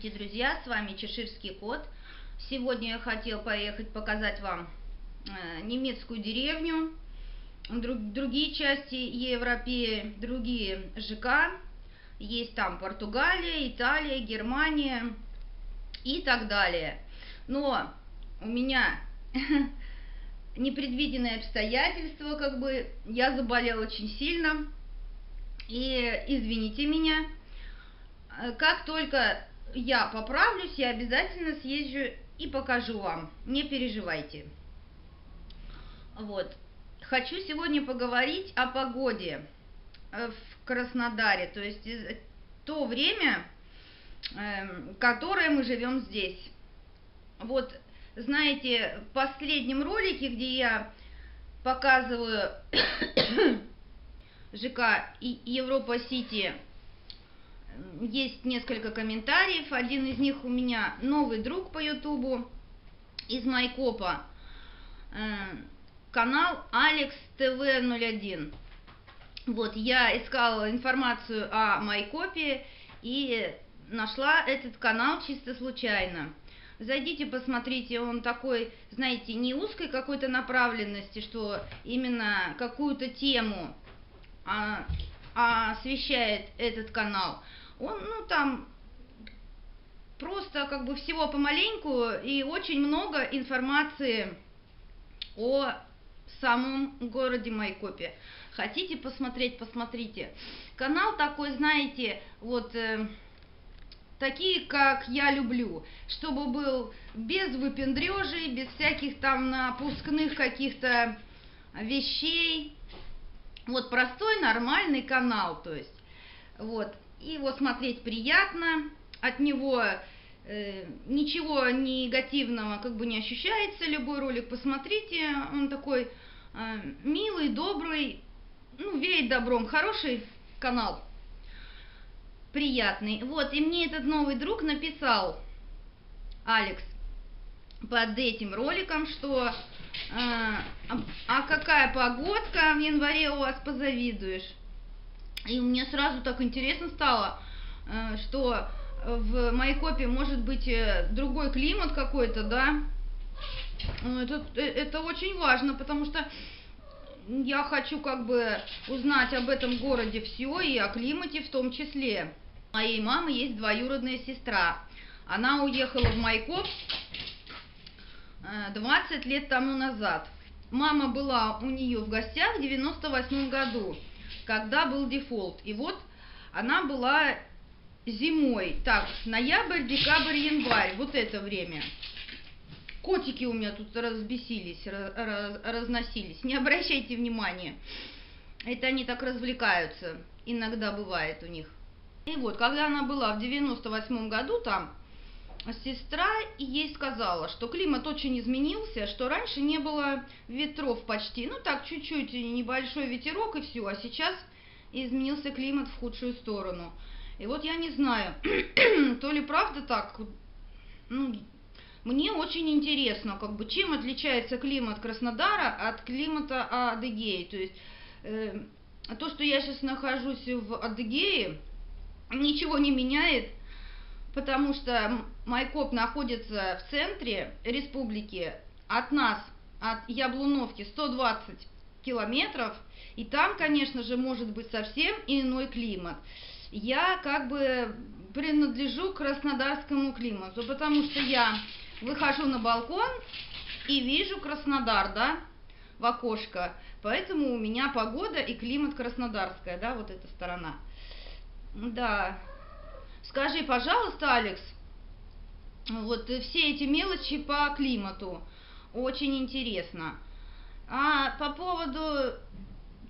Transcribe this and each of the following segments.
Здравствуйте, друзья! С вами Чеширский кот. Сегодня я хотел поехать показать вам э, немецкую деревню, друг, другие части Европы, другие ЖК. Есть там Португалия, Италия, Германия и так далее. Но у меня непредвиденные обстоятельства, как бы я заболела очень сильно. И извините меня, Э, как только я поправлюсь, я обязательно съезжу и покажу вам. Не переживайте. Вот. Хочу сегодня поговорить о погоде э, в Краснодаре, то есть то время, эм, которое мы живем здесь. Вот, знаете, в последнем ролике, где я показываю ЖК Европа-Сити есть несколько комментариев. Один из них у меня новый друг по Ютубу из Майкопа. Э, канал Алекс ТВ 01. Вот, я искала информацию о Майкопе и нашла этот канал чисто случайно. Зайдите, посмотрите, он такой, знаете, не узкой какой-то направленности, что именно какую-то тему а, освещает этот канал, он, ну, там просто как бы всего помаленьку и очень много информации о самом городе Майкопе. Хотите посмотреть, посмотрите. Канал такой, знаете, вот э, такие, как я люблю, чтобы был без выпендрежей, без всяких там напускных каких-то вещей. Вот простой, нормальный канал, то есть. Вот. И вот смотреть приятно, от него э, ничего негативного как бы не ощущается. Любой ролик посмотрите, он такой э, милый, добрый, ну, веет добром, хороший канал, приятный. Вот, и мне этот новый друг написал, Алекс, под этим роликом, что э, а, а какая погодка в январе у вас позавидуешь. И мне сразу так интересно стало, э, что в Майкопе может быть э, другой климат какой-то, да? Ну, это, э, это очень важно, потому что я хочу как бы узнать об этом городе все и о климате в том числе. У моей мамы есть двоюродная сестра. Она уехала в Майкоп 20 лет тому назад. Мама была у нее в гостях в 98 году когда был дефолт. И вот она была зимой. Так, ноябрь, декабрь, январь. Вот это время. Котики у меня тут разбесились, раз, разносились. Не обращайте внимания. Это они так развлекаются. Иногда бывает у них. И вот, когда она была в 98 году там, сестра ей сказала, что климат очень изменился, что раньше не было ветров почти, ну так чуть-чуть небольшой ветерок и все, а сейчас изменился климат в худшую сторону. И вот я не знаю, то ли правда так, ну, мне очень интересно, как бы, чем отличается климат Краснодара от климата Адыгеи. То есть э, то, что я сейчас нахожусь в Адыгее, ничего не меняет потому что Майкоп находится в центре республики, от нас, от Яблуновки 120 километров, и там, конечно же, может быть совсем иной климат. Я как бы принадлежу к краснодарскому климату, потому что я выхожу на балкон и вижу Краснодар, да, в окошко. Поэтому у меня погода и климат краснодарская, да, вот эта сторона. Да, Скажи, пожалуйста, Алекс, вот все эти мелочи по климату. Очень интересно. А по поводу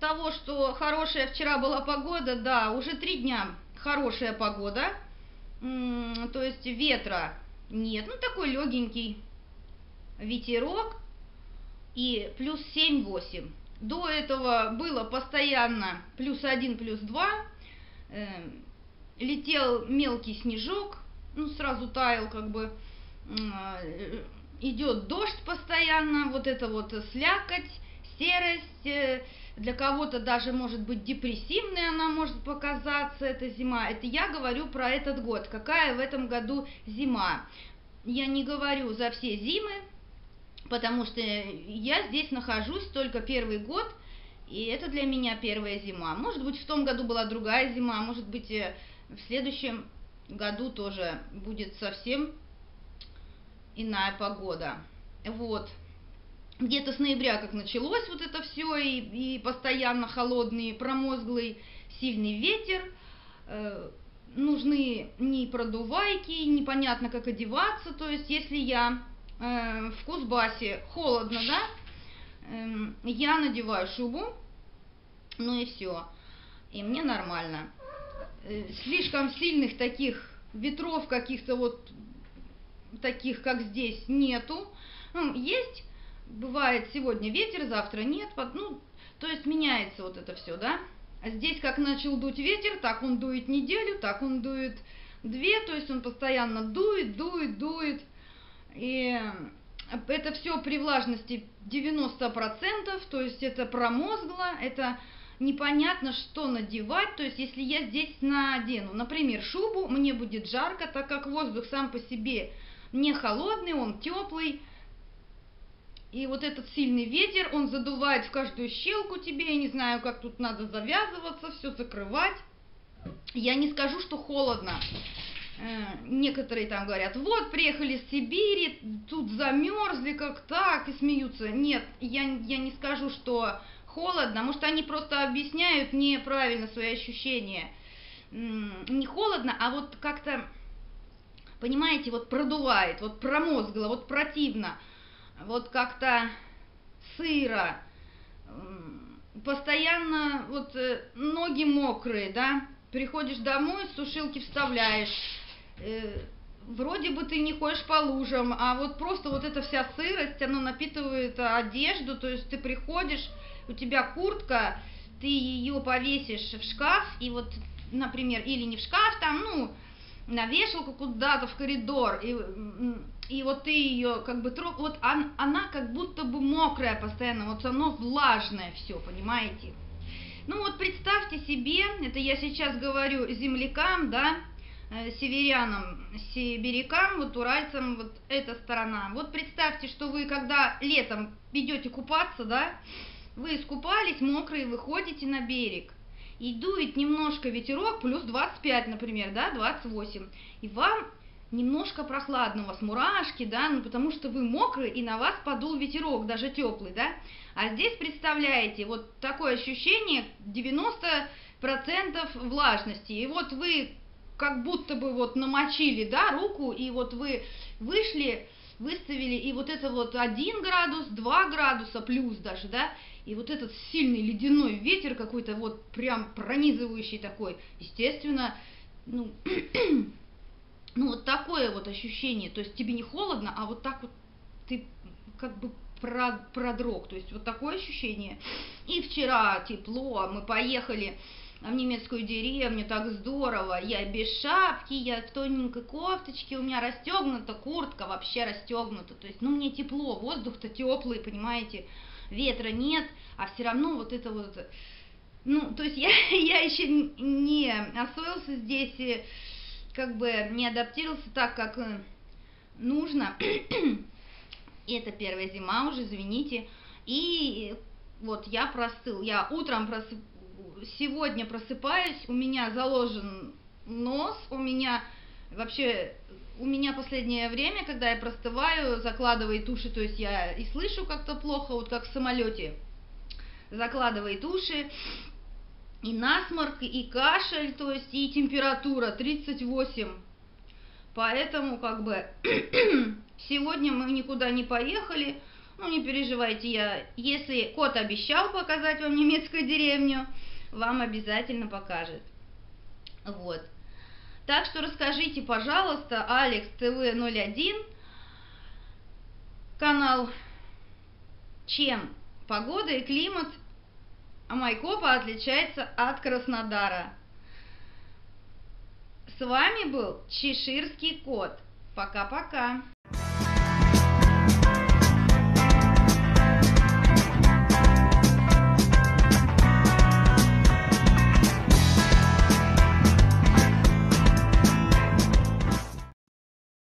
того, что хорошая вчера была погода, да, уже три дня хорошая погода. То есть ветра нет, ну такой легенький ветерок и плюс 7-8. До этого было постоянно плюс 1, плюс 2 летел мелкий снежок, ну, сразу таял, как бы, э, идет дождь постоянно, вот это вот слякоть, серость, э, для кого-то даже может быть депрессивной она может показаться, эта зима. Это я говорю про этот год. Какая в этом году зима? Я не говорю за все зимы, потому что я здесь нахожусь только первый год, и это для меня первая зима. Может быть, в том году была другая зима, может быть, э, в следующем году тоже будет совсем иная погода. Вот. Где-то с ноября, как началось вот это все, и, и постоянно холодный, промозглый, сильный ветер, э, нужны не продувайки, непонятно, как одеваться. То есть, если я э, в Кузбассе холодно, да, э, я надеваю шубу, ну и все, и мне нормально. Э, слишком сильных таких ветров каких-то вот таких, как здесь, нету. Ну, есть, бывает сегодня ветер, завтра нет, ну, то есть меняется вот это все, да. А здесь как начал дуть ветер, так он дует неделю, так он дует две, то есть он постоянно дует, дует, дует. И это все при влажности 90%, то есть это промозгло, это непонятно, что надевать. То есть если я здесь надену, например, шубу, мне будет жарко, так как воздух сам по себе не холодный, он теплый. И вот этот сильный ветер, он задувает в каждую щелку тебе, я не знаю, как тут надо завязываться, все закрывать. Я не скажу, что холодно. Э, некоторые там говорят, вот, приехали с Сибири, тут замерзли, как так, и смеются. Нет, я, я не скажу, что холодно, может, они просто объясняют неправильно свои ощущения. Не холодно, а вот как-то понимаете, вот продувает, вот промозгло, вот противно, вот как-то сыро, постоянно вот э, ноги мокрые, да, приходишь домой, сушилки вставляешь, э, вроде бы ты не ходишь по лужам, а вот просто вот эта вся сырость, она напитывает одежду, то есть ты приходишь, у тебя куртка, ты ее повесишь в шкаф, и вот, например, или не в шкаф, там, ну, на вешалку куда-то в коридор, и, и вот ты ее как бы трог, вот он, она как будто бы мокрая постоянно, вот оно влажное все, понимаете? Ну вот представьте себе, это я сейчас говорю землякам, да, э, северянам, сибирякам, вот уральцам, вот эта сторона. Вот представьте, что вы когда летом идете купаться, да, вы искупались, мокрые, выходите на берег. И дует немножко ветерок, плюс 25, например, да, 28, и вам немножко прохладно, у вас мурашки, да, ну потому что вы мокрые, и на вас подул ветерок, даже теплый, да, а здесь, представляете, вот такое ощущение 90% влажности, и вот вы как будто бы вот намочили, да, руку, и вот вы вышли, выставили, и вот это вот 1 градус, 2 градуса плюс даже, да, и вот этот сильный ледяной ветер какой-то вот прям пронизывающий такой, естественно, ну, ну вот такое вот ощущение, то есть тебе не холодно, а вот так вот ты как бы продрог, то есть вот такое ощущение. И вчера тепло, мы поехали в немецкую деревню, так здорово, я без шапки, я в тоненькой кофточке, у меня расстегнута куртка, вообще расстегнута, то есть, ну, мне тепло, воздух-то теплый, понимаете, ветра нет, а все равно вот это вот, ну, то есть я, я еще не освоился здесь, и как бы не адаптировался так, как э, нужно. Это первая зима уже, извините. И вот я простыл, я утром просып... сегодня просыпаюсь, у меня заложен нос, у меня вообще у меня последнее время, когда я простываю, закладывает уши, то есть я и слышу как-то плохо, вот как в самолете, закладывает уши, и насморк, и кашель, то есть и температура 38. Поэтому как бы сегодня мы никуда не поехали. Ну не переживайте, я, если кот обещал показать вам немецкую деревню, вам обязательно покажет. Вот. Так что расскажите, пожалуйста, Алекс ТВ01, канал, чем погода и климат Майкопа отличается от Краснодара. С вами был Чеширский кот. Пока-пока.